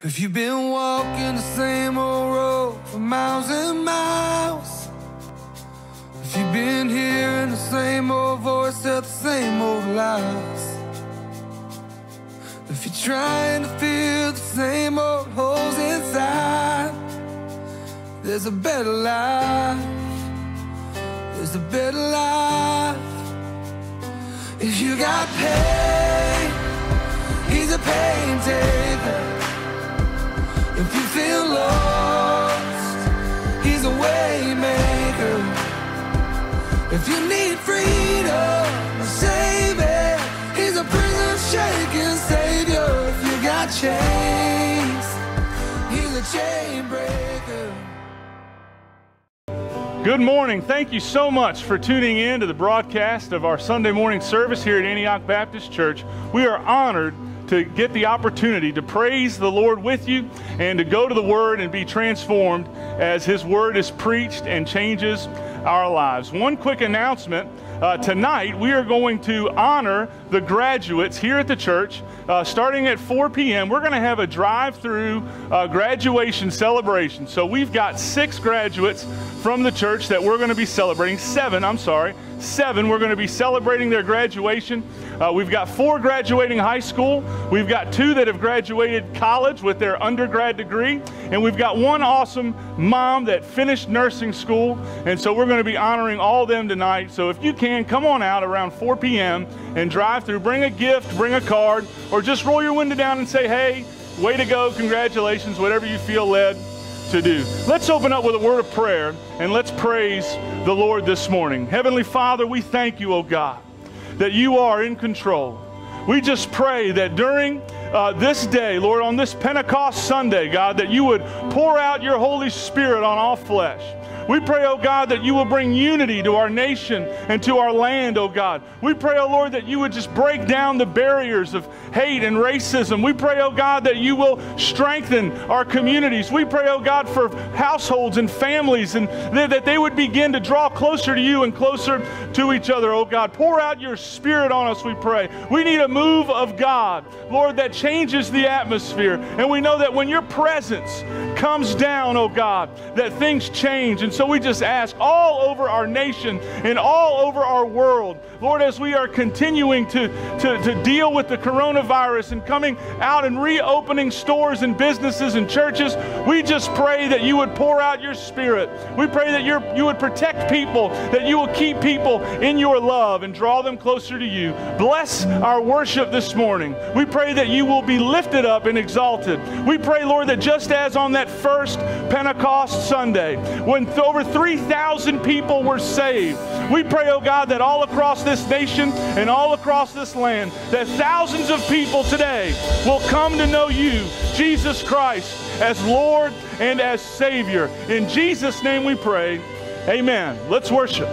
If you've been walking the same old road for miles and miles, if you've been hearing the same old voice tell the same old lies, if you're trying to fill the same old holes inside, there's a better life. There's a better life. If you got pain, he's a pain taker. If you feel lost, he's a way maker. If you need freedom, a savior, he's a prison shaking savior. If you got chains, he's a chain breaker. Good morning. Thank you so much for tuning in to the broadcast of our Sunday morning service here at Antioch Baptist Church. We are honored to get the opportunity to praise the Lord with you and to go to the Word and be transformed as His Word is preached and changes our lives. One quick announcement. Uh, tonight, we are going to honor the graduates here at the church. Uh, starting at 4 p.m., we're going to have a drive through uh, graduation celebration. So, we've got six graduates from the church that we're going to be celebrating. Seven, I'm sorry. Seven, we're going to be celebrating their graduation. Uh, we've got four graduating high school. We've got two that have graduated college with their undergrad degree. And we've got one awesome mom that finished nursing school. And so we're going to be honoring all them tonight. So if you can, come on out around 4 p.m. and drive through. Bring a gift, bring a card, or just roll your window down and say, hey, way to go, congratulations, whatever you feel led to do. Let's open up with a word of prayer and let's praise the Lord this morning. Heavenly Father, we thank you, oh God, that you are in control. We just pray that during uh, this day, Lord, on this Pentecost Sunday, God, that you would pour out your Holy Spirit on all flesh. We pray, oh God, that you will bring unity to our nation and to our land, oh God. We pray, oh Lord, that you would just break down the barriers of hate and racism. We pray, oh God, that you will strengthen our communities. We pray, oh God, for households and families and th- that they would begin to draw closer to you and closer to each other, oh God. Pour out your spirit on us, we pray. We need a move of God, Lord, that changes the atmosphere. And we know that when your presence comes down, oh God, that things change. And so we just ask all over our nation and all over our world, Lord, as we are continuing to, to, to deal with the coronavirus and coming out and reopening stores and businesses and churches, we just pray that you would pour out your spirit. We pray that you you would protect people, that you will keep people in your love and draw them closer to you. Bless our worship this morning. We pray that you will be lifted up and exalted. We pray, Lord, that just as on that first Pentecost Sunday, when over 3,000 people were saved, we pray, oh God, that all across this nation and all across this land, that thousands of people today will come to know you, Jesus Christ, as Lord and as Savior. In Jesus' name we pray. Amen. Let's worship.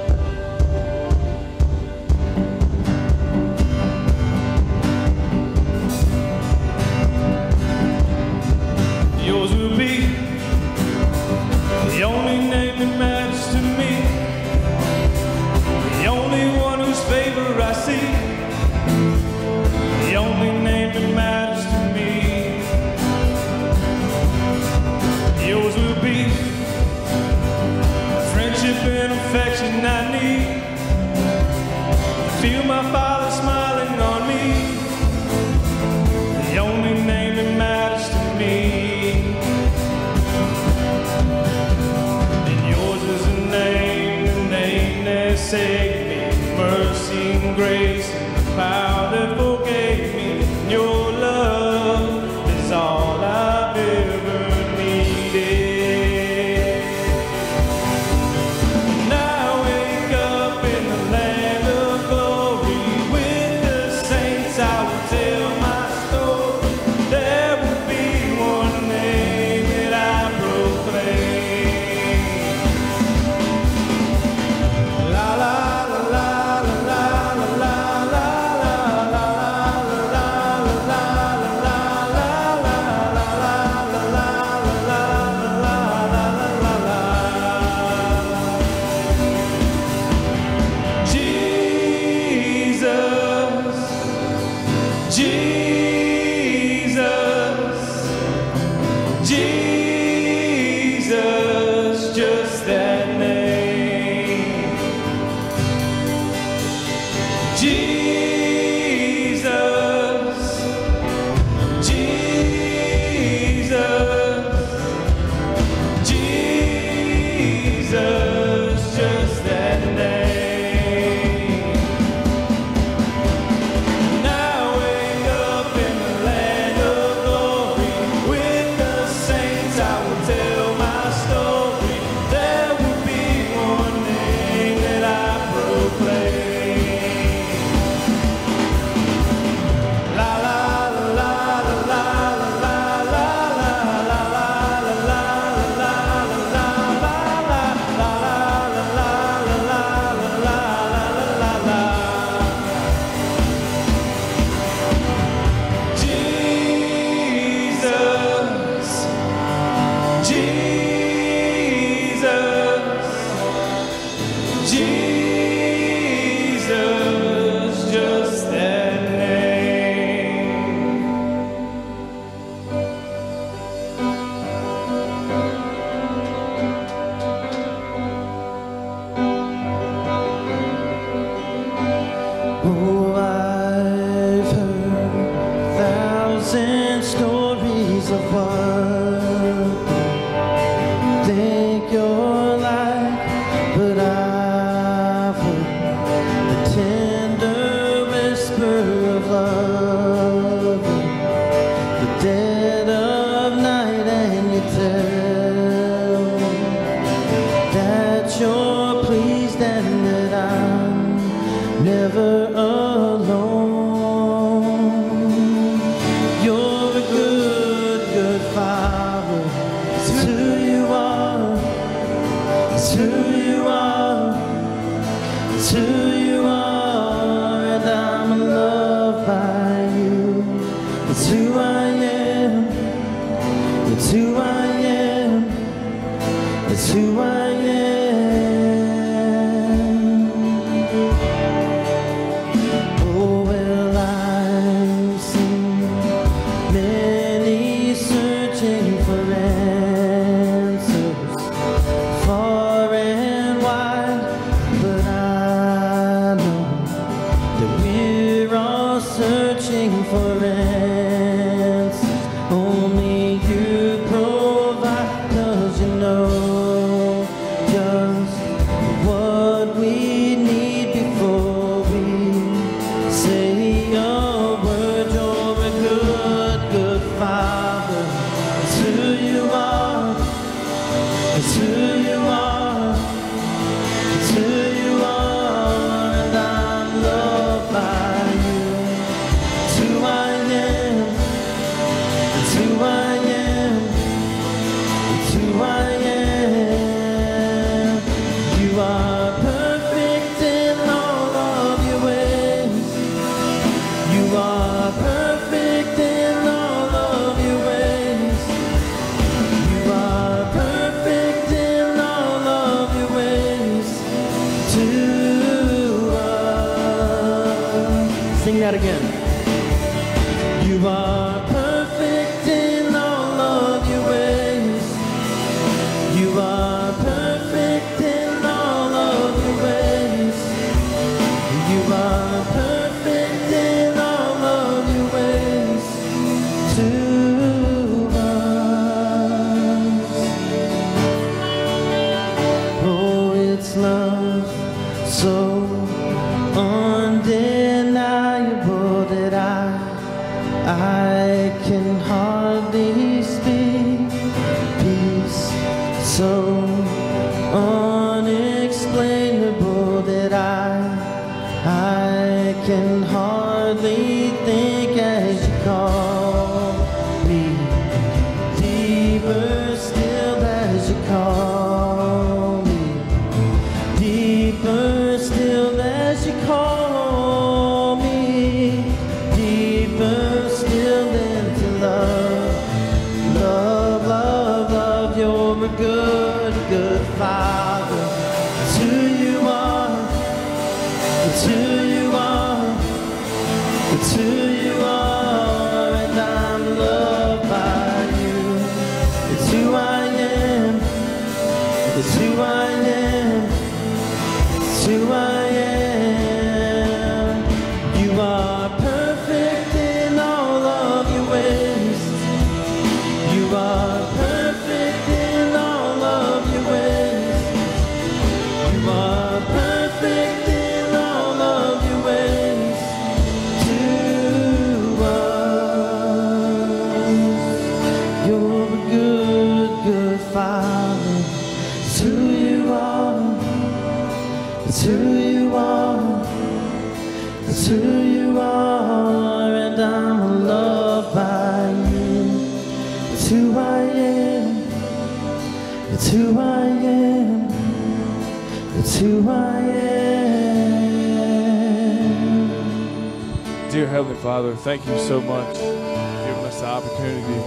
Father, thank you so much for giving us the opportunity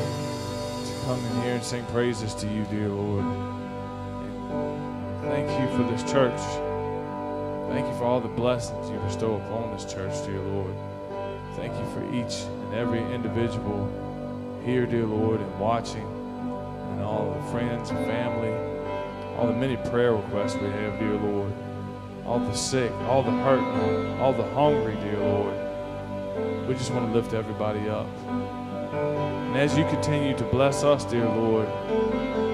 to come in here and sing praises to you, dear Lord. Thank you for this church. Thank you for all the blessings you bestow upon this church, dear Lord. Thank you for each and every individual here, dear Lord, and watching, and all the friends and family, all the many prayer requests we have, dear Lord. All the sick, all the hurt, all the hungry, dear Lord. We just want to lift everybody up. And as you continue to bless us, dear Lord,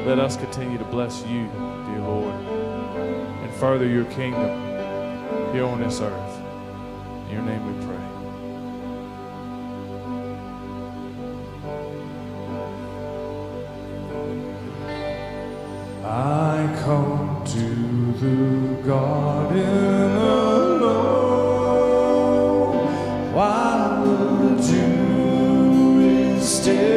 let us continue to bless you, dear Lord, and further your kingdom here on this earth. Still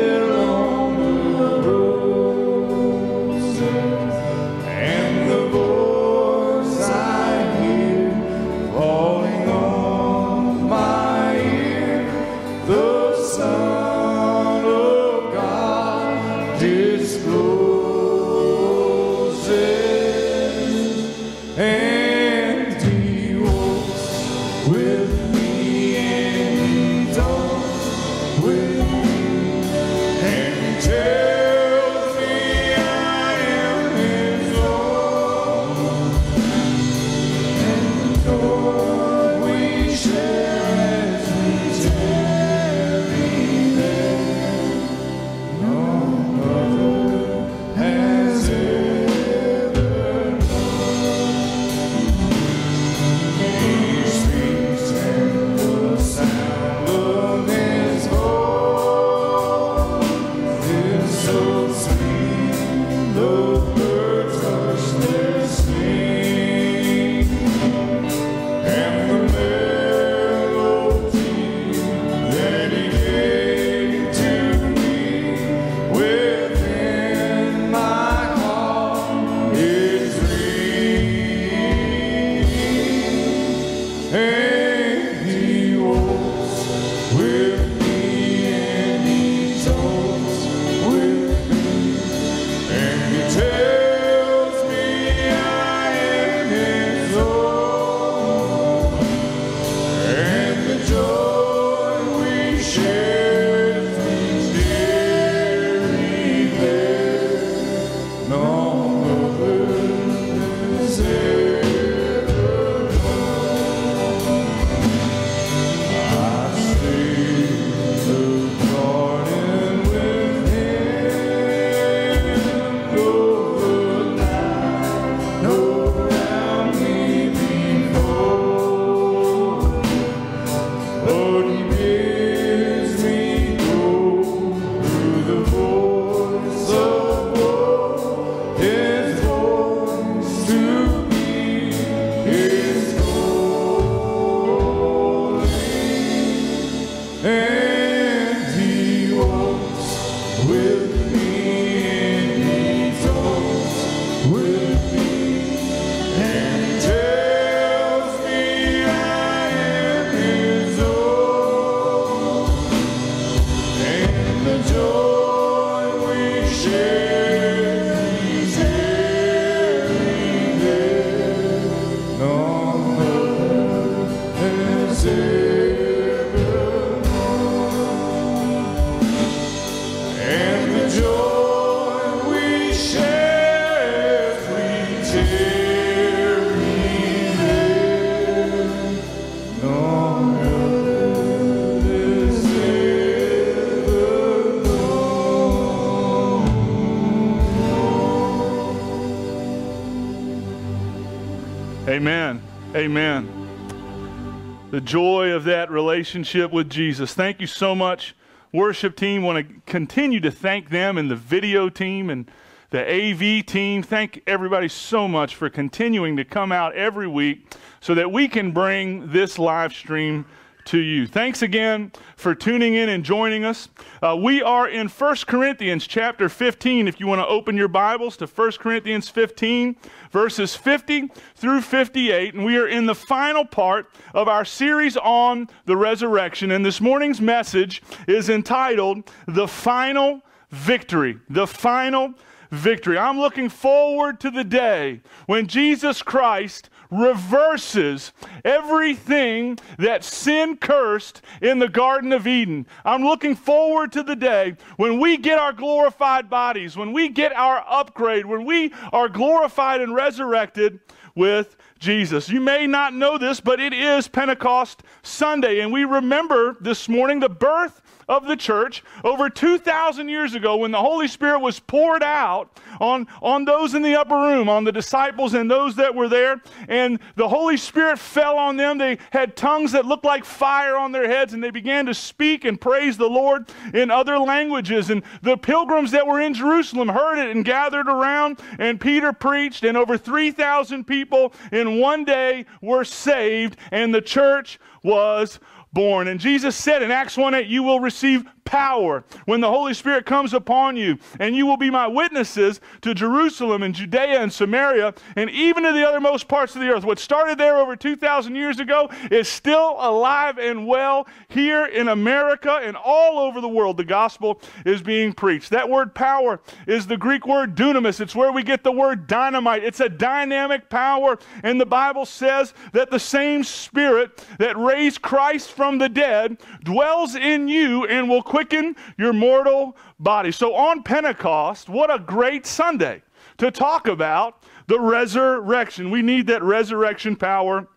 Amen. Amen. The joy of that relationship with Jesus. Thank you so much, worship team. Want to continue to thank them and the video team and the AV team. Thank everybody so much for continuing to come out every week so that we can bring this live stream to you. Thanks again for tuning in and joining us. Uh, we are in 1 Corinthians chapter 15. If you want to open your Bibles to 1 Corinthians 15, verses 50 through 58, and we are in the final part of our series on the resurrection. And this morning's message is entitled The Final Victory. The Final Victory. I'm looking forward to the day when Jesus Christ reverses everything that sin cursed in the Garden of Eden. I'm looking forward to the day when we get our glorified bodies, when we get our upgrade, when we are glorified and resurrected with Jesus. You may not know this, but it is Pentecost Sunday, and we remember this morning the birth of the church over 2,000 years ago when the Holy Spirit was poured out on, on those in the upper room, on the disciples and those that were there. And the Holy Spirit fell on them. They had tongues that looked like fire on their heads, and they began to speak and praise the Lord in other languages. And the pilgrims that were in Jerusalem heard it and gathered around, and Peter preached, and over 3,000 people in one day were saved, and the church was born. And Jesus said in Acts 1 8, You will receive power when the Holy Spirit comes upon you, and you will be my witnesses to Jerusalem and Judea and Samaria and even to the othermost parts of the earth. What started there over 2,000 years ago is still alive and well here in America and all over the world. The gospel is being preached. That word power is the Greek word dunamis. It's where we get the word dynamite. It's a dynamic power, and the Bible says that the same Spirit that raised Christ from the dead dwells in you and will quicken your mortal body. So on Pentecost, what a great Sunday to talk about the resurrection. We need that resurrection power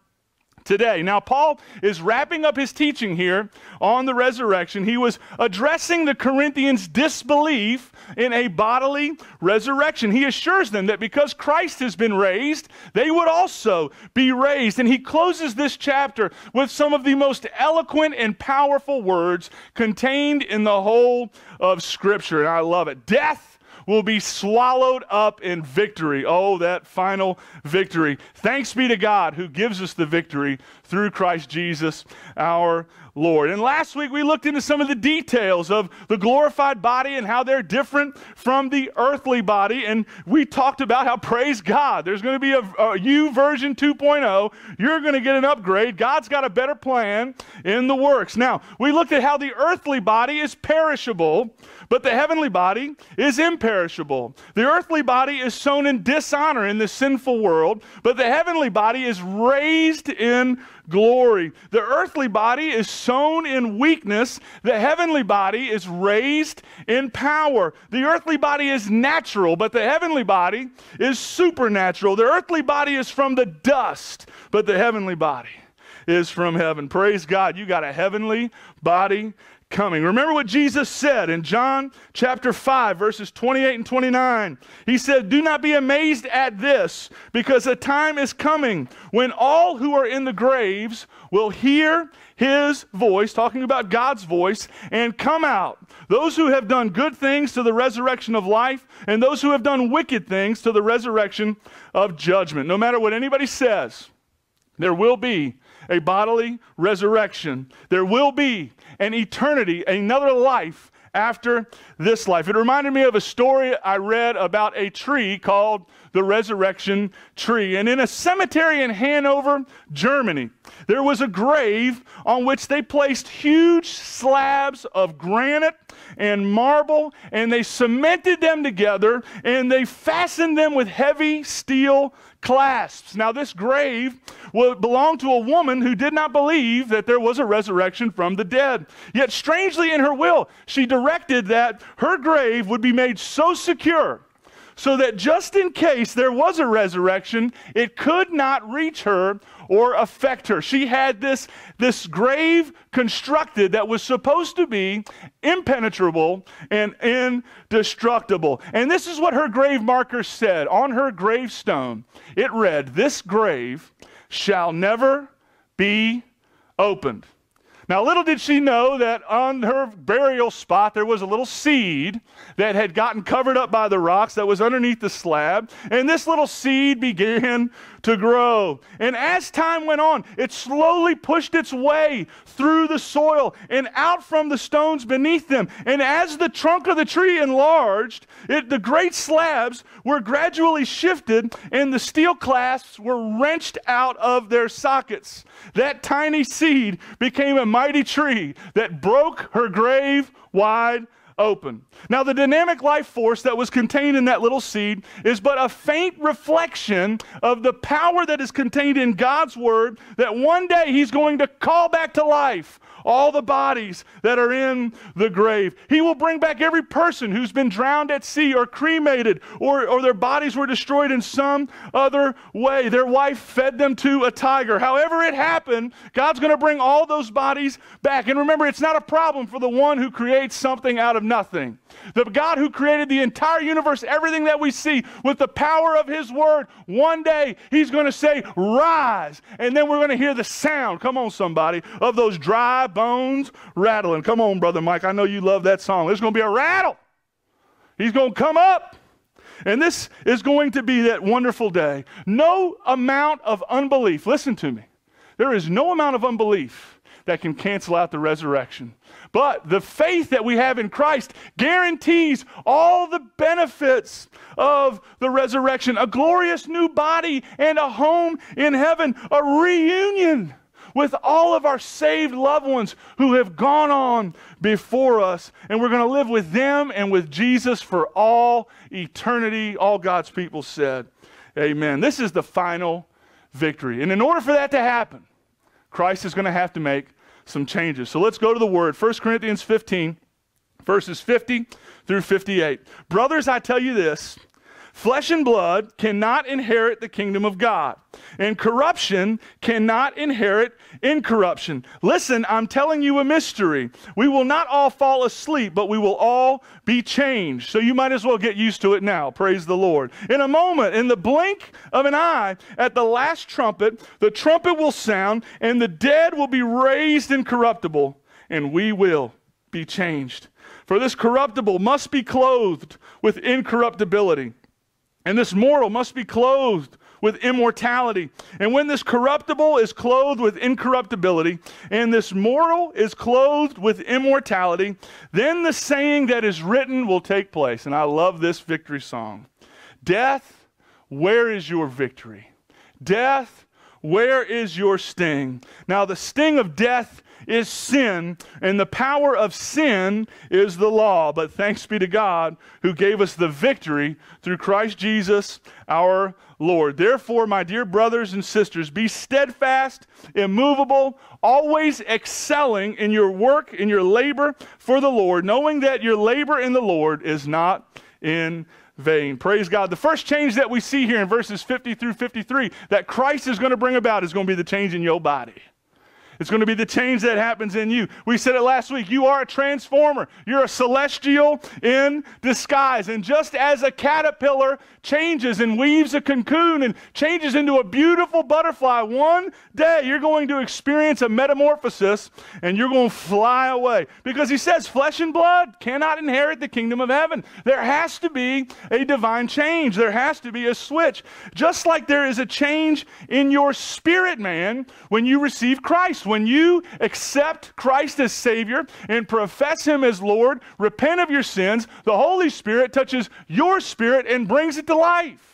today. Now, Paul is wrapping up his teaching here on the resurrection. He was addressing the Corinthians' disbelief in a bodily resurrection. He assures them that because Christ has been raised, they would also be raised. And he closes this chapter with some of the most eloquent and powerful words contained in the whole of Scripture. And I love it. Death will be swallowed up in victory. Oh, that final victory. Thanks be to God who gives us the victory through Christ Jesus our Lord. And last week we looked into some of the details of the glorified body and how they're different from the earthly body. And we talked about how, praise God, there's going to be a, a U version 2.0. You're going to get an upgrade. God's got a better plan in the works. Now, we looked at how the earthly body is perishable, but the heavenly body is imperishable. The earthly body is sown in dishonor in this sinful world, but the heavenly body is raised in glory. The earthly body is sown in weakness, the heavenly body is raised in power. The earthly body is natural, but the heavenly body is supernatural. The earthly body is from the dust, but the heavenly body is from heaven. Praise God, you got a heavenly body coming. Remember what Jesus said in John chapter 5, verses 28 and 29. He said, Do not be amazed at this, because a time is coming when all who are in the graves will hear his voice, talking about God's voice, and come out. Those who have done good things to the resurrection of life, and those who have done wicked things to the resurrection of judgment. No matter what anybody says, there will be a bodily resurrection. There will be an eternity, another life after this life. It reminded me of a story I read about a tree called the resurrection tree. And in a cemetery in Hanover, Germany, there was a grave on which they placed huge slabs of granite and marble, and they cemented them together, and they fastened them with heavy steel clasps. Now, this grave belonged to a woman who did not believe that there was a resurrection from the dead. Yet, strangely, in her will, she directed that her grave would be made so secure so that just in case there was a resurrection, it could not reach her or affect her. She had this, this grave constructed that was supposed to be impenetrable and indestructible. And this is what her grave marker said on her gravestone. It read, This grave shall never be opened. Now, little did she know that on her burial spot there was a little seed that had gotten covered up by the rocks that was underneath the slab. And this little seed began to grow. And as time went on, it slowly pushed its way through the soil and out from the stones beneath them. And as the trunk of the tree enlarged, it, the great slabs were gradually shifted and the steel clasps were wrenched out of their sockets. That tiny seed became a mighty tree that broke her grave wide open. Now, the dynamic life force that was contained in that little seed is but a faint reflection of the power that is contained in God's word that one day He's going to call back to life all the bodies that are in the grave. He will bring back every person who's been drowned at sea or cremated or, or their bodies were destroyed in some other way. Their wife fed them to a tiger. However, it happened, God's going to bring all those bodies back. And remember, it's not a problem for the one who creates something out of nothing. The God who created the entire universe, everything that we see, with the power of His word, one day He's going to say, Rise. And then we're going to hear the sound, come on, somebody, of those dry bones rattling. Come on, Brother Mike. I know you love that song. There's going to be a rattle. He's going to come up. And this is going to be that wonderful day. No amount of unbelief, listen to me, there is no amount of unbelief that can cancel out the resurrection. But the faith that we have in Christ guarantees all the benefits of the resurrection a glorious new body and a home in heaven, a reunion with all of our saved loved ones who have gone on before us. And we're going to live with them and with Jesus for all eternity. All God's people said, Amen. This is the final victory. And in order for that to happen, Christ is going to have to make some changes. So let's go to the word. 1 Corinthians 15, verses 50 through 58. Brothers, I tell you this flesh and blood cannot inherit the kingdom of God, and corruption cannot inherit incorruption. Listen, I'm telling you a mystery. We will not all fall asleep, but we will all be changed. So you might as well get used to it now. Praise the Lord. In a moment, in the blink of an eye, at the last trumpet, the trumpet will sound, and the dead will be raised incorruptible, and we will be changed. For this corruptible must be clothed with incorruptibility, and this mortal must be clothed with immortality. And when this corruptible is clothed with incorruptibility, and this mortal is clothed with immortality, then the saying that is written will take place. And I love this victory song Death, where is your victory? Death, where is your sting? Now, the sting of death is sin, and the power of sin is the law. But thanks be to God who gave us the victory through Christ Jesus our Lord. Therefore, my dear brothers and sisters, be steadfast, immovable, always excelling in your work, in your labor for the Lord, knowing that your labor in the Lord is not in vain. Praise God. The first change that we see here in verses 50 through 53 that Christ is going to bring about is going to be the change in your body. It's going to be the change that happens in you. We said it last week. You are a transformer. You're a celestial in disguise. And just as a caterpillar changes and weaves a cocoon and changes into a beautiful butterfly, one day you're going to experience a metamorphosis and you're going to fly away. Because he says flesh and blood cannot inherit the kingdom of heaven. There has to be a divine change, there has to be a switch. Just like there is a change in your spirit, man, when you receive Christ when you accept Christ as Savior and profess Him as Lord, repent of your sins, the Holy Spirit touches your spirit and brings it to life.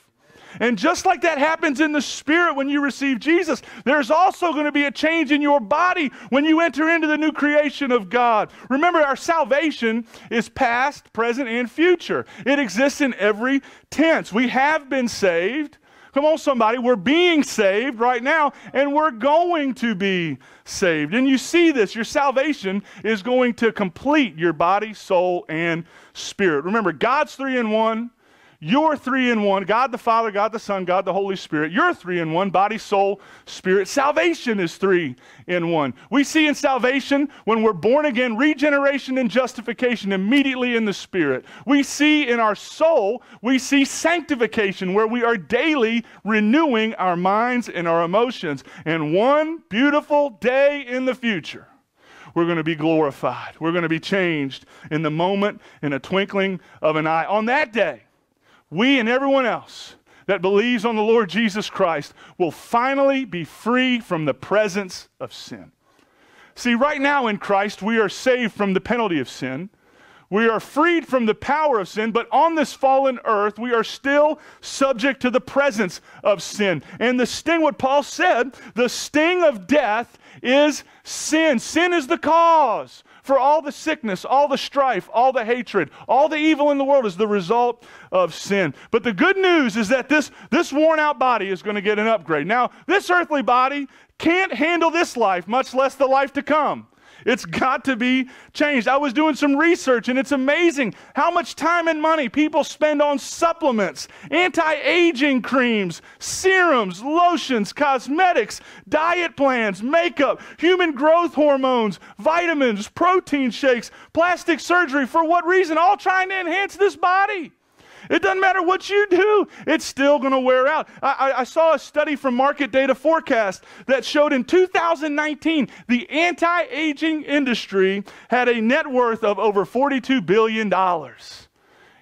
And just like that happens in the spirit when you receive Jesus, there's also going to be a change in your body when you enter into the new creation of God. Remember, our salvation is past, present, and future. It exists in every tense. We have been saved. Come on, somebody. We're being saved right now, and we're going to be saved. And you see this. Your salvation is going to complete your body, soul, and spirit. Remember, God's three in one. You're three in one God the Father, God the Son, God the Holy Spirit. You're three in one body, soul, spirit. Salvation is three in one. We see in salvation, when we're born again, regeneration and justification immediately in the Spirit. We see in our soul, we see sanctification, where we are daily renewing our minds and our emotions. And one beautiful day in the future, we're going to be glorified. We're going to be changed in the moment, in a twinkling of an eye. On that day, we and everyone else that believes on the Lord Jesus Christ will finally be free from the presence of sin. See, right now in Christ, we are saved from the penalty of sin. We are freed from the power of sin, but on this fallen earth, we are still subject to the presence of sin. And the sting, what Paul said, the sting of death is sin. Sin is the cause for all the sickness, all the strife, all the hatred, all the evil in the world is the result of sin. But the good news is that this, this worn out body is going to get an upgrade. Now, this earthly body can't handle this life, much less the life to come. It's got to be changed. I was doing some research and it's amazing how much time and money people spend on supplements, anti aging creams, serums, lotions, cosmetics, diet plans, makeup, human growth hormones, vitamins, protein shakes, plastic surgery. For what reason? All trying to enhance this body. It doesn't matter what you do, it's still going to wear out. I, I, I, saw a study from Market Data Forecast that showed in 2019 the anti aging industry had a net worth of over $42 billion.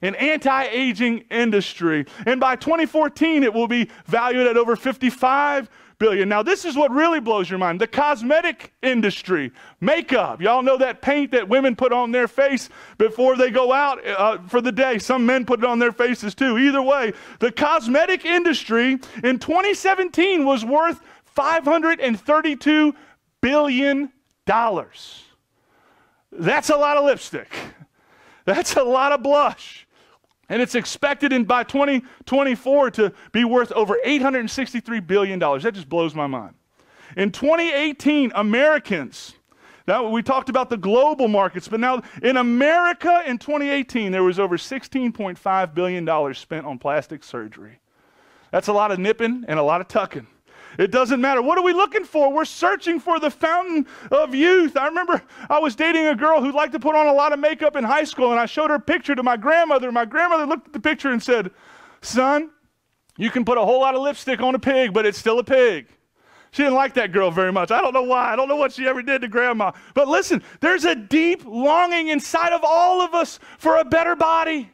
An anti aging industry. And by 2014, it will be valued at over 55 billion. Now, this is what really blows your mind the cosmetic industry, makeup. Y'all know that paint that women put on their face before they go out uh, for the day. Some men put it on their faces too. Either way, the cosmetic industry in 2017 was worth $532 billion. That's a lot of lipstick. That's a lot of blush. And it's expected in by 2024 to be worth over $863 billion. That just blows my mind. In 2018, Americans, now we talked about the global markets, but now in America in 2018, there was over $16.5 billion spent on plastic surgery. That's a lot of nipping and a lot of tucking. It doesn't matter. What are we looking for? We're searching for the fountain of youth. I remember I was dating a girl who liked to put on a lot of makeup in high school, and I showed her a picture to my grandmother. My grandmother looked at the picture and said, Son, you can put a whole lot of lipstick on a pig, but it's still a pig. She didn't like that girl very much. I don't know why. I don't know what she ever did to grandma. But listen, there's a deep longing inside of all of us for a better body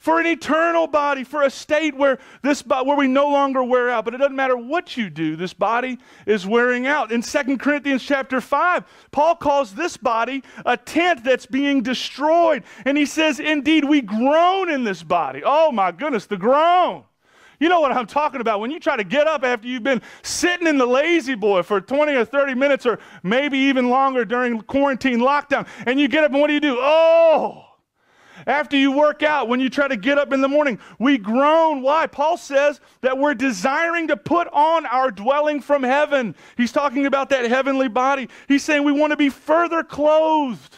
for an eternal body, for a state where this where we no longer wear out. But it doesn't matter what you do, this body is wearing out. In 2 Corinthians chapter 5, Paul calls this body a tent that's being destroyed. And he says, Indeed, we groan in this body. Oh my goodness, the groan. You know what I'm talking about. When you try to get up after you've been sitting in the La-Z-Boy for 20 or 30 minutes or maybe even longer during quarantine lockdown, and you get up and what do you do? Oh, after you work out, when you try to get up in the morning, we groan. Why? Paul says that we're desiring to put on our dwelling from heaven. He's talking about that heavenly body. He's saying we want to be further clothed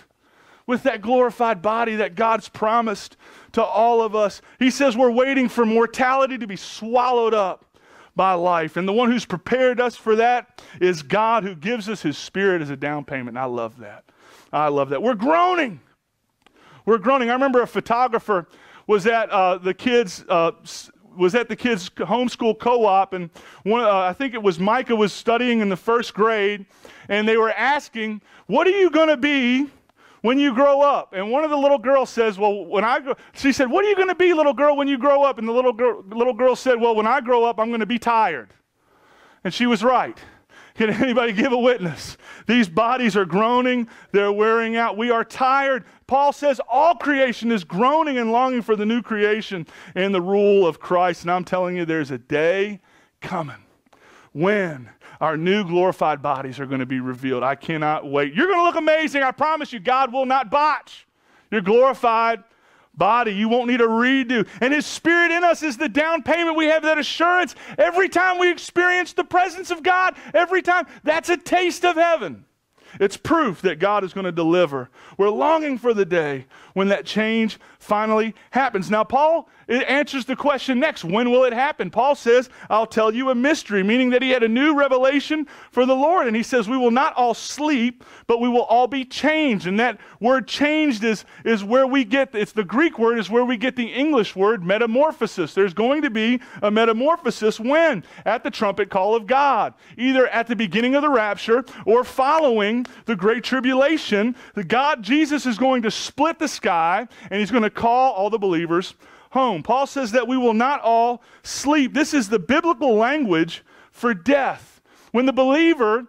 with that glorified body that God's promised to all of us. He says we're waiting for mortality to be swallowed up by life. And the one who's prepared us for that is God who gives us his spirit as a down payment. And I love that. I love that. We're groaning. We're groaning. I remember a photographer was at uh, the kids. Uh, was at the kids' homeschool co-op, and one, uh, I think it was Micah was studying in the first grade, and they were asking, "What are you going to be when you grow up?" And one of the little girls says, "Well, when I grow," she said, "What are you going to be, little girl, when you grow up?" And the little girl, little girl said, "Well, when I grow up, I'm going to be tired." And she was right. Can anybody give a witness? These bodies are groaning, they're wearing out. We are tired. Paul says all creation is groaning and longing for the new creation and the rule of Christ. And I'm telling you, there's a day coming when our new glorified bodies are going to be revealed. I cannot wait. You're going to look amazing. I promise you, God will not botch. You're glorified body. You won't need a redo. And His Spirit in us is the down payment. We have that assurance every time we experience the presence of God. Every time. That's a taste of heaven. It's proof that God is going to deliver. We're longing for the day when that change finally happens. Now, Paul answers the question next when will it happen? Paul says, I'll tell you a mystery, meaning that he had a new revelation for the Lord. And he says, We will not all sleep, but we will all be changed. And that word changed is, is where we get, it's the Greek word, is where we get the English word metamorphosis. There's going to be a metamorphosis when? At the trumpet call of God, either at the beginning of the rapture or following the great tribulation. The God, Jesus, is going to split the sky and he's going to call all the believers home. Paul says that we will not all sleep. This is the biblical language for death. When the believer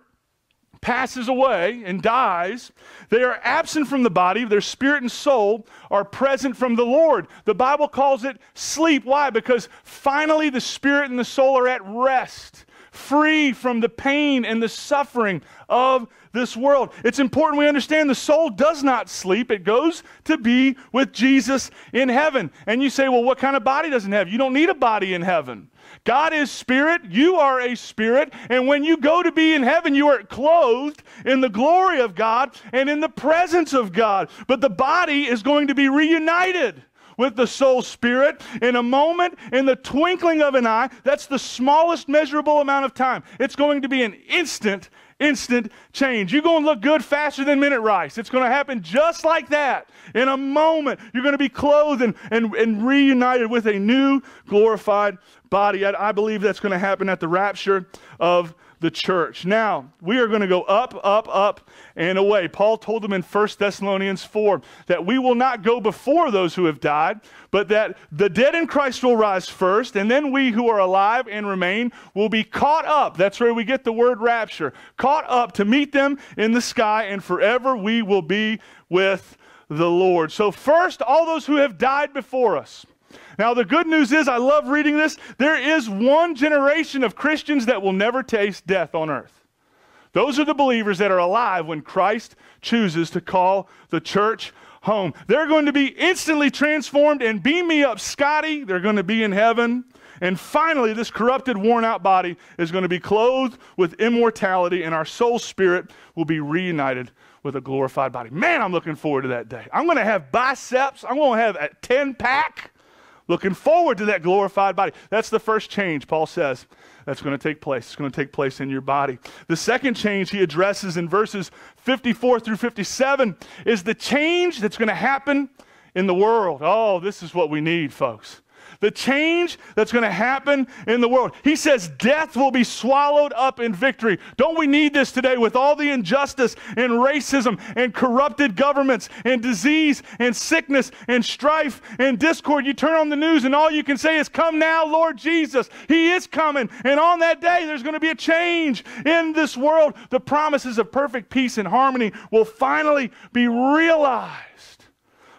passes away and dies, they are absent from the body, their spirit and soul are present from the Lord. The Bible calls it sleep. Why? Because finally the spirit and the soul are at rest, free from the pain and the suffering of this world. It's important we understand the soul does not sleep, it goes to be with Jesus in heaven. And you say, well, what kind of body does it have? You don't need a body in heaven. God is spirit, you are a spirit, and when you go to be in heaven, you are clothed in the glory of God and in the presence of God. But the body is going to be reunited with the soul spirit in a moment, in the twinkling of an eye. That's the smallest measurable amount of time. It's going to be an instant instant change. You're going to look good faster than minute rice. It's going to happen just like that. In a moment, you're going to be clothed and, and, and reunited with a new glorified body. I, I believe that's going to happen at the rapture of the church. Now, we are going to go up, up, up, and away. Paul told them in 1 Thessalonians 4 that we will not go before those who have died, but that the dead in Christ will rise first, and then we who are alive and remain will be caught up. That's where we get the word rapture. Caught up to meet them in the sky, and forever we will be with the Lord. So, first, all those who have died before us. Now, the good news is, I love reading this. There is one generation of Christians that will never taste death on earth. Those are the believers that are alive when Christ chooses to call the church home. They're going to be instantly transformed and beam me up, Scotty. They're going to be in heaven. And finally, this corrupted, worn out body is going to be clothed with immortality, and our soul spirit will be reunited with a glorified body. Man, I'm looking forward to that day. I'm going to have biceps, I'm going to have a 10 pack. Looking forward to that glorified body. That's the first change, Paul says, that's going to take place. It's going to take place in your body. The second change he addresses in verses 54 through 57 is the change that's going to happen in the world. Oh, this is what we need, folks the change that's going to happen in the world. He says death will be swallowed up in victory. Don't we need this today with all the injustice and racism and corrupted governments and disease and sickness and strife and discord? You turn on the news and all you can say is, Come now, Lord Jesus. He is coming. And on that day, there's going to be a change in this world. The promises of perfect peace and harmony will finally be realized.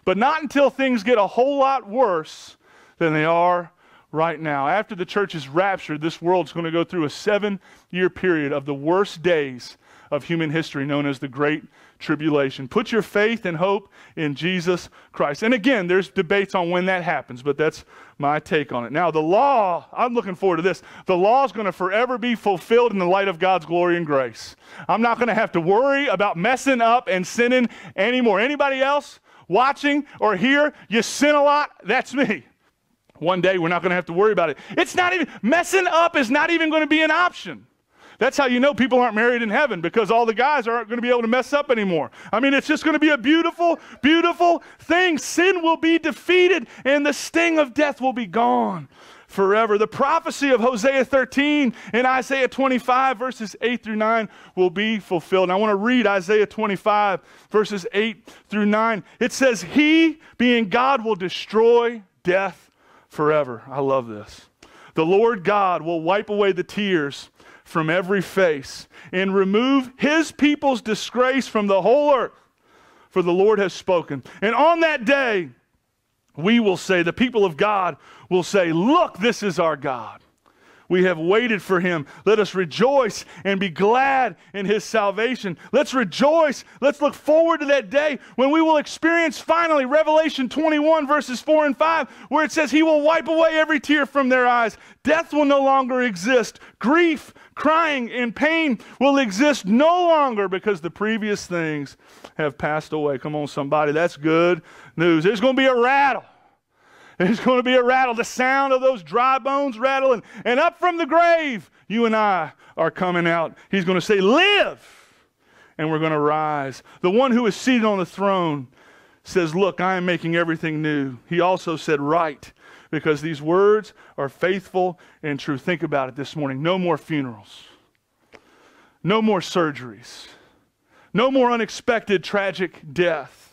But not until things get a whole lot worse than they are right now. After the church is raptured, this world's going to go through a seven year period of the worst days of human history, known as the Great Tribulation. Put your faith and hope in Jesus Christ. And again, there's debates on when that happens, but that's my take on it. Now, the law, I'm looking forward to this. The law is going to forever be fulfilled in the light of God's glory and grace. I'm not going to have to worry about messing up and sinning anymore. Anybody else watching or here, you sin a lot? That's me. One day we're not going to have to worry about it. It's not even, messing up is not even going to be an option. That's how you know people aren't married in heaven because all the guys aren't going to be able to mess up anymore. I mean, it's just going to be a beautiful, beautiful thing. Sin will be defeated and the sting of death will be gone forever. The prophecy of Hosea 13 and Isaiah 25, verses 8 through 9, will be fulfilled. And I want to read Isaiah 25, verses 8 through 9. It says, He, being God, will destroy death forever. I love this. The Lord God will wipe away the tears from every face and remove his people's disgrace from the whole earth, for the Lord has spoken. And on that day, we will say, the people of God will say, Look, this is our God. We have waited for him. Let us rejoice and be glad in his salvation. Let's rejoice. Let's look forward to that day when we will experience finally Revelation 21, verses 4 and 5, where it says, He will wipe away every tear from their eyes. Death will no longer exist. Grief, crying, and pain will exist no longer because the previous things have passed away. Come on, somebody. That's good news. There's going to be a rattle. There's going to be a rattle, the sound of those dry bones rattling. And up from the grave, you and I are coming out. He's going to say, Live! And we're going to rise. The one who is seated on the throne says, Look, I am making everything new. He also said, Write, because these words are faithful and true. Think about it this morning. No more funerals, no more surgeries, no more unexpected tragic death.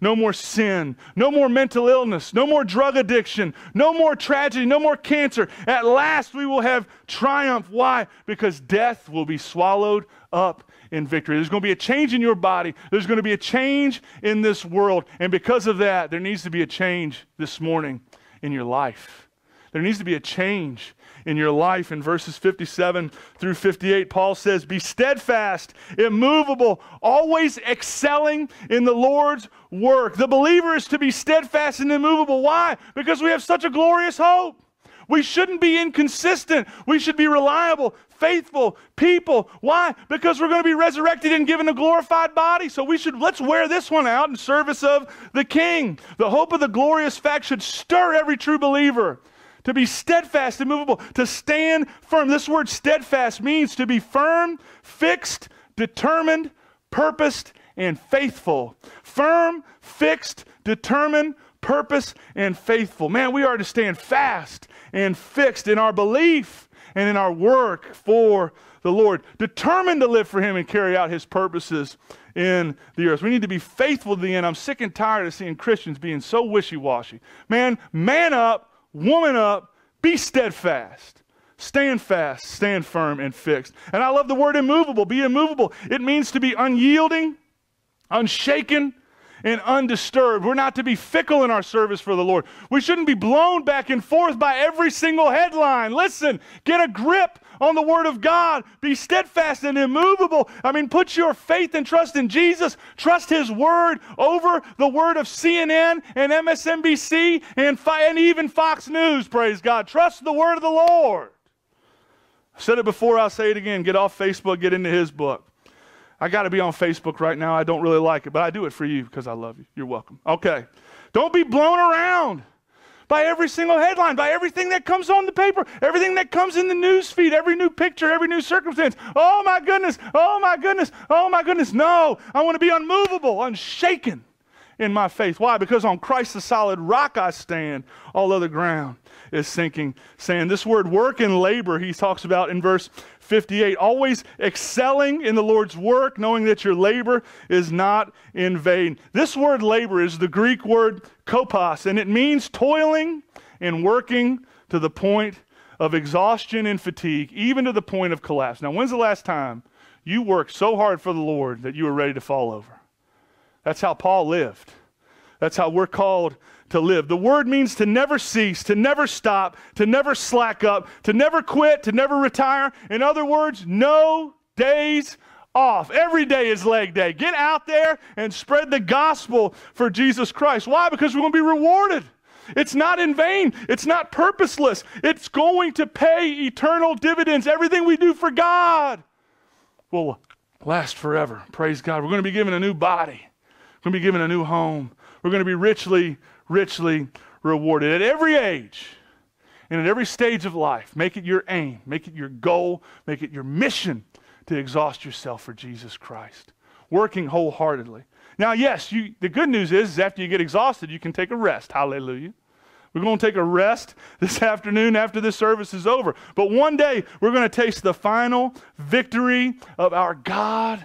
No more sin. No more mental illness. No more drug addiction. No more tragedy. No more cancer. At last we will have triumph. Why? Because death will be swallowed up in victory. There's going to be a change in your body. There's going to be a change in this world. And because of that, there needs to be a change this morning in your life. There needs to be a change in your life. In verses 57 through 58, Paul says, Be steadfast, immovable, always excelling in the Lord's work. The believer is to be steadfast and immovable. Why? Because we have such a glorious hope. We shouldn't be inconsistent. We should be reliable, faithful people. Why? Because we're going to be resurrected and given a glorified body. So we should let's wear this one out in service of the King. The hope of the glorious fact should stir every true believer to be steadfast, immovable, to stand firm. This word steadfast means to be firm, fixed, determined, purposed, and faithful. Firm, fixed, determined, purpose, and faithful. Man, we are to stand fast and fixed in our belief and in our work for the Lord, determined to live for Him and carry out His purposes in the earth. We need to be faithful to the end. I'm sick and tired of seeing Christians being so wishy washy. Man, man up, woman up, be steadfast. Stand fast, stand firm, and fixed. And I love the word immovable. Be immovable. It means to be unyielding, unshaken, and undisturbed. We're not to be fickle in our service for the Lord. We shouldn't be blown back and forth by every single headline. Listen, get a grip on the Word of God. Be steadfast and immovable. I mean, put your faith and trust in Jesus. Trust His Word over the Word of CNN and MSNBC and, and even Fox News, praise God. Trust the Word of the Lord. I said it before, I'll say it again. Get off Facebook, get into His book. I got to be on Facebook right now. I don't really like it, but I do it for you because I love you. You're welcome. Okay. Don't be blown around by every single headline, by everything that comes on the paper, everything that comes in the news feed, every new picture, every new circumstance. Oh my goodness, oh my goodness, oh my goodness. No, I want to be unmovable, unshaken in my faith. Why? Because on Christ the solid rock I stand, all other ground is sinking sand. This word work and labor he talks about in verse 58. Always excelling in the Lord's work, knowing that your labor is not in vain. This word labor is the Greek word kopos, and it means toiling and working to the point of exhaustion and fatigue, even to the point of collapse. Now, when's the last time you worked so hard for the Lord that you were ready to fall over? That's how Paul lived. That's how we're called to live. The word means to never cease, to never stop, to never slack up, to never quit, to never retire. In other words, no days off. Every day is leg day. Get out there and spread the gospel for Jesus Christ. Why? Because we're going to be rewarded. It's not in vain. It's not purposeless. It's going to pay eternal dividends. Everything we do for God will last forever. Praise God. We're going to be given a new body. We're going to be given a new home. We're going to be richly richly rewarded. At every age and at every stage of life, make it your aim, make it your goal, make it your mission to exhaust yourself for Jesus Christ, working wholeheartedly. Now, yes, you, the good news is, is after you get exhausted, you can take a rest. Hallelujah. We're going to take a rest this afternoon after this service is over. But one day, we're going to taste the final victory of our God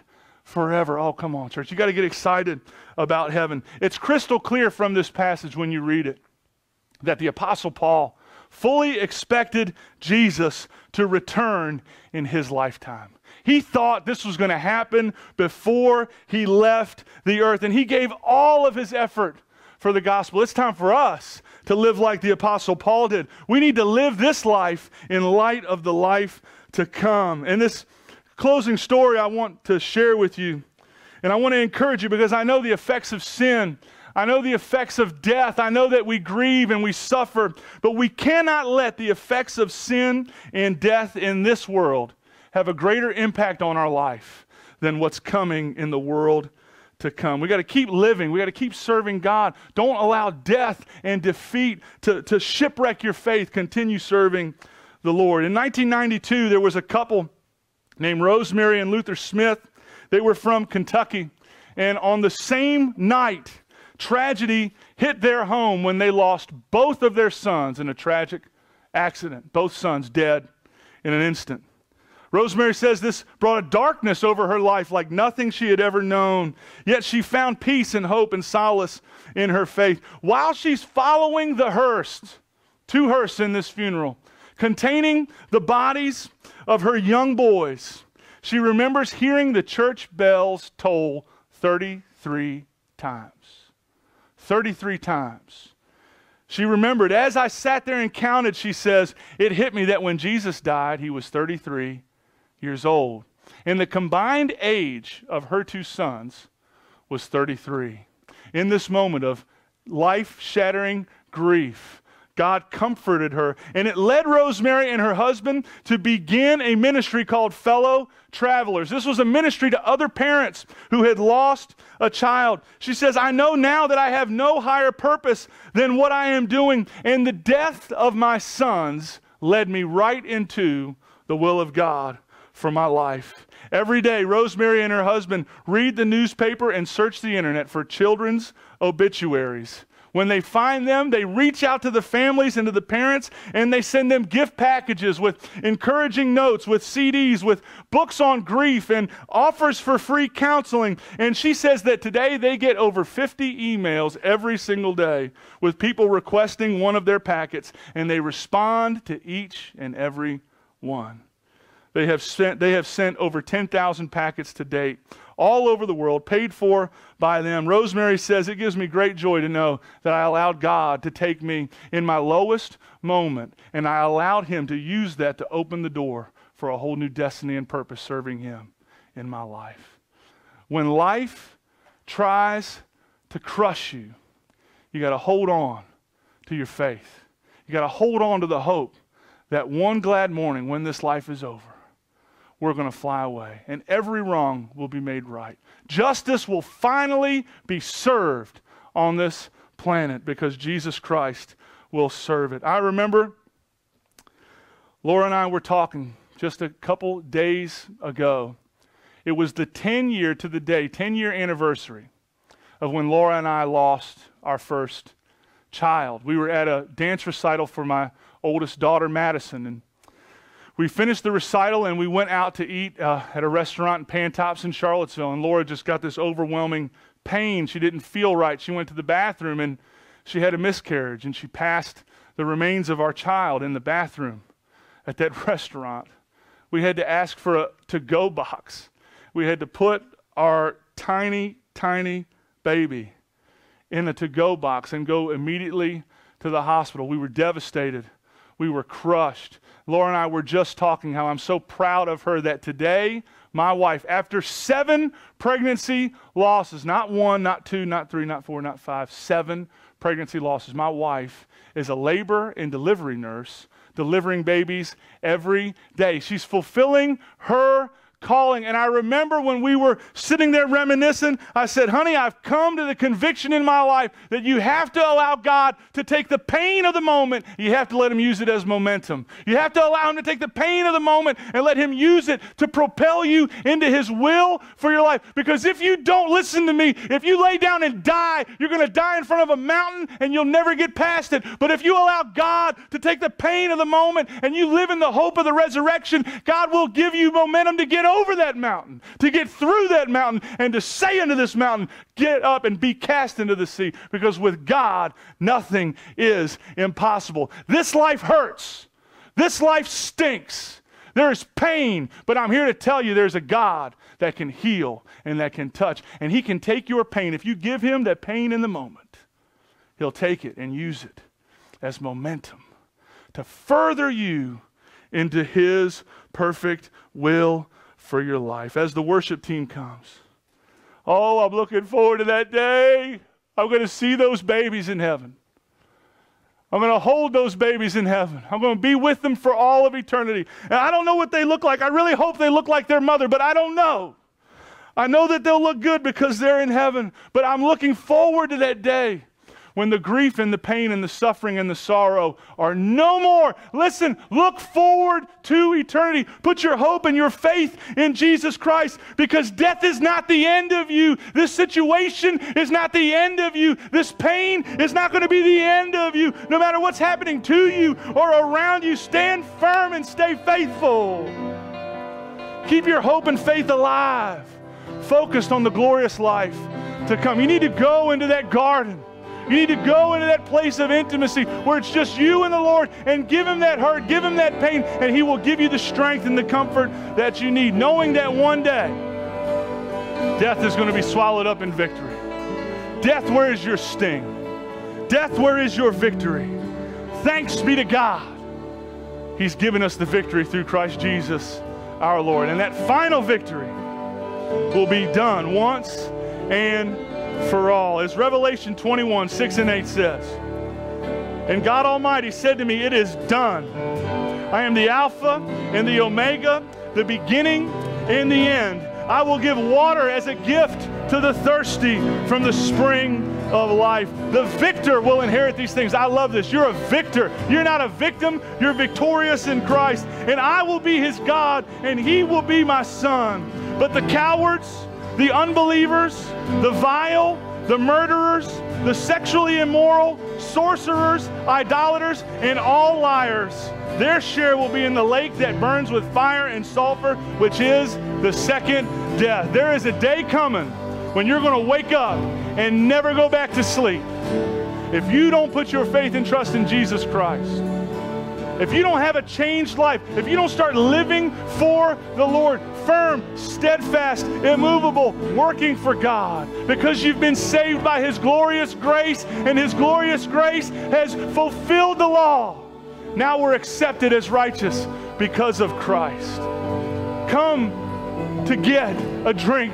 forever. Oh, come on, church. You got to get excited about heaven. It's crystal clear from this passage when you read it that the Apostle Paul fully expected Jesus to return in his lifetime. He thought this was going to happen before he left the earth, and he gave all of his effort for the gospel. It's time for us to live like the Apostle Paul did. We need to live this life in light of the life to come. And this closing story I want to share with you, and I want to encourage you because I know the effects of sin. I know the effects of death. I know that we grieve and we suffer, but we cannot let the effects of sin and death in this world have a greater impact on our life than what's coming in the world to come. We got to keep living. We got to keep serving God. Don't allow death and defeat to, to shipwreck your faith. Continue serving the Lord. In 1992, there was a couple named Rosemary and Luther Smith. They were from Kentucky. And on the same night, tragedy hit their home when they lost both of their sons in a tragic accident. Both sons dead in an instant. Rosemary says this brought a darkness over her life like nothing she had ever known. Yet she found peace and hope and solace in her faith. While she's following the hearse, two hearse in this funeral, containing the bodies of her young boys, she remembers hearing the church bells toll 33 times. 33 times. She remembered, as I sat there and counted, she says, it hit me that when Jesus died, he was 33 years old. And the combined age of her two sons was 33. In this moment of life shattering grief, God comforted her. And it led Rosemary and her husband to begin a ministry called Fellow Travelers. This was a ministry to other parents who had lost a child. She says, I know now that I have no higher purpose than what I am doing. And the death of my sons led me right into the will of God for my life. Every day, Rosemary and her husband read the newspaper and search the internet for children's obituaries. When they find them, they reach out to the families and to the parents and they send them gift packages with encouraging notes, with CDs, with books on grief and offers for free counseling. And she says that today they get over 50 emails every single day with people requesting one of their packets and they respond to each and every one. They have sent, they have sent over 10,000 packets to date all over the world, paid for by them. Rosemary says, It gives me great joy to know that I allowed God to take me in my lowest moment, and I allowed Him to use that to open the door for a whole new destiny and purpose serving Him in my life. When life tries to crush you, you got to hold on to your faith. You got to hold on to the hope that one glad morning when this life is over, we're going to fly away, and every wrong will be made right. Justice will finally be served on this planet because Jesus Christ will serve it. I remember Laura and I were talking just a couple days ago. It was the 10 year to the day, 10 year anniversary of when Laura and I lost our first child. We were at a dance recital for my oldest daughter, Madison, and we finished the recital and we went out to eat uh, at a restaurant in Pantops in Charlottesville. And Laura just got this overwhelming pain. She didn't feel right. She went to the bathroom and she had a miscarriage and she passed the remains of our child in the bathroom at that restaurant. We had to ask for a to go box. We had to put our tiny, tiny baby in a to go box and go immediately to the hospital. We were devastated. We were crushed. Laura and I were just talking how I'm so proud of her that today, my wife, after seven pregnancy losses, not one, not two, not three, not four, not five, seven pregnancy losses, my wife is a labor and delivery nurse delivering babies every day. She's fulfilling her calling. And I remember when we were sitting there reminiscing, I said, honey, I've come to the conviction in my life that you have to allow God to take the pain of the moment. You have to let Him use it as momentum. You have to allow Him to take the pain of the moment and let Him use it to propel you into His will for your life. Because if you don't listen to me, if you lay down and die, you're going to die in front of a mountain and you'll never get past it. But if you allow God to take the pain of the moment and you live in the hope of the resurrection, God will give you momentum to get that mountain, to get through that mountain, and to say unto this mountain, Get up and be cast into the sea. Because with God, nothing is impossible. This life hurts. This life stinks. There is pain, but I'm here to tell you there's a God that can heal and that can touch. And He can take your pain. If you give Him that pain in the moment, He'll take it and use it as momentum to further you into His perfect will for your life. As the worship team comes, oh, I'm looking forward to that day. I'm going to see those babies in heaven. I'm going to hold those babies in heaven. I'm going to be with them for all of eternity. And I don't know what they look like. I really hope they look like their mother, but I don't know. I know that they'll look good because they're in heaven, but I'm looking forward to that day when the grief and the pain and the suffering and the sorrow are no more. Listen, look forward to eternity. Put your hope and your faith in Jesus Christ because death is not the end of you. This situation is not the end of you. This pain is not going to be the end of you. No matter what's happening to you or around you, stand firm and stay faithful. Keep your hope and faith alive, focused on the glorious life to come. You need to go into that garden you need to go into that place of intimacy where it's just you and the Lord and give Him that hurt, give Him that pain, and He will give you the strength and the comfort that you need, knowing that one day death is going to be swallowed up in victory. Death, where is your sting? Death, where is your victory? Thanks be to God. He's given us the victory through Christ Jesus our Lord. And that final victory will be done once and for all. As Revelation 21 6 and 8 says, And God Almighty said to me, It is done. I am the Alpha and the Omega, the beginning and the end. I will give water as a gift to the thirsty from the spring of life. The victor will inherit these things. I love this. You're a victor. You're not a victim. You're victorious in Christ. And I will be his God, and he will be my son. But the cowards, the unbelievers, the vile, the murderers, the sexually immoral, sorcerers, idolaters, and all liars. Their share will be in the lake that burns with fire and sulfur, which is the second death. There is a day coming when you're going to wake up and never go back to sleep. If you don't put your faith and trust in Jesus Christ, if you don't have a changed life, if you don't start living for the Lord, firm, steadfast, immovable, working for God, because you've been saved by His glorious grace, and His glorious grace has fulfilled the law. Now we're accepted as righteous because of Christ. Come to get a drink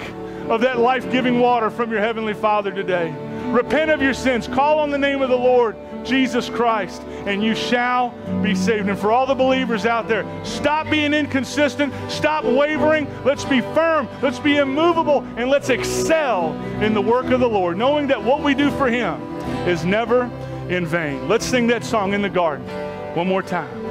of that life giving water from your Heavenly Father today. Repent of your sins, call on the name of the Lord Jesus Christ, and you shall be saved. And for all the believers out there, stop being inconsistent, stop wavering. Let's be firm, let's be immovable, and let's excel in the work of the Lord, knowing that what we do for Him is never in vain. Let's sing that song in the garden one more time.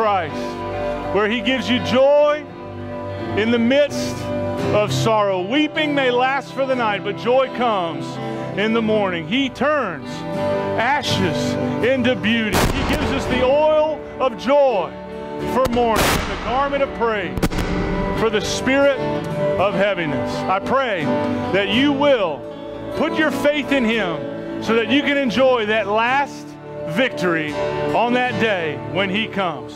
Christ where He gives you joy in the midst of sorrow. Weeping may last for the night, but joy comes in the morning. He turns ashes into beauty. He gives us the oil of joy for mourning the garment of praise for the spirit of heaviness. I pray that you will put your faith in Him so that you can enjoy that last victory on that day when He comes.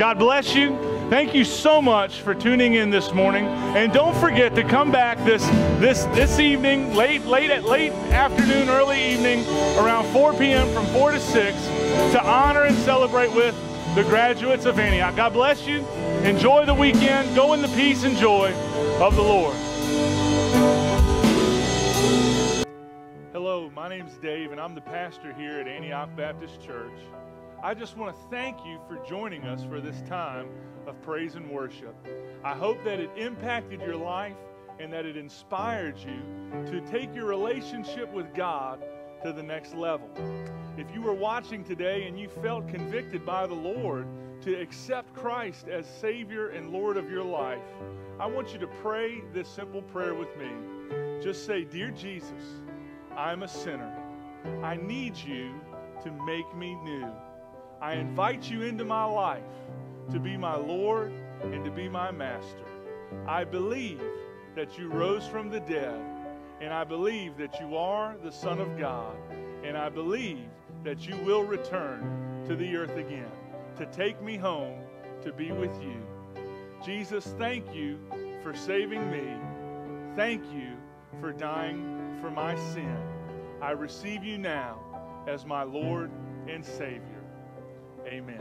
God bless you. Thank you so much for tuning in this morning, and don't forget to come back this this this evening, late late at late afternoon, early evening, around 4 p.m. from 4 to 6, to honor and celebrate with the graduates of Antioch. God bless you. Enjoy the weekend. Go in the peace and joy of the Lord. Hello, my name's Dave, and I'm the pastor here at Antioch Baptist Church. I just want to thank you for joining us for this time of praise and worship. I hope that it impacted your life and that it inspired you to take your relationship with God to the next level. If you were watching today and you felt convicted by the Lord to accept Christ as Savior and Lord of your life, I want you to pray this simple prayer with me. Just say, Dear Jesus, I'm a sinner. I need you to make me new. I invite you into my life to be my Lord and to be my master. I believe that you rose from the dead, and I believe that you are the Son of God, and I believe that you will return to the earth again to take me home to be with you. Jesus, thank you for saving me. Thank you for dying for my sin. I receive you now as my Lord and Savior. Amen.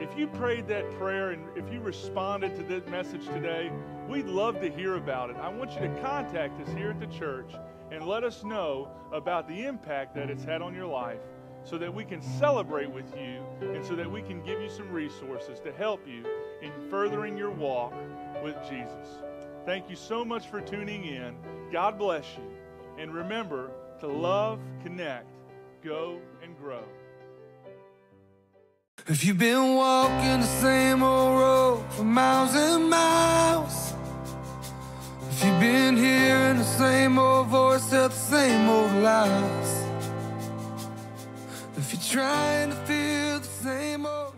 If you prayed that prayer and if you responded to this message today, we'd love to hear about it. I want you to contact us here at the church and let us know about the impact that it's had on your life so that we can celebrate with you and so that we can give you some resources to help you in furthering your walk with Jesus. Thank you so much for tuning in. God bless you. And remember to love, connect, go, and grow. If you've been walking the same old road for miles and miles, if you've been hearing the same old voice tell the same old lies, if you're trying to feel the same old.